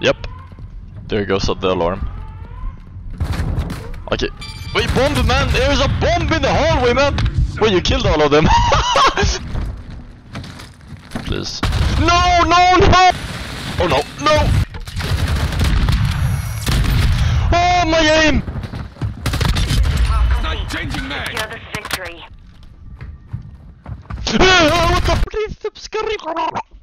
Yep. There goes the alarm. Okay. Wait, bomb man! There's a bomb in the hallway, man! Wait, you killed all of them. Please. No, no, no! Oh no, no! Oh, my aim! Not changing mag. Secure the victory. What the?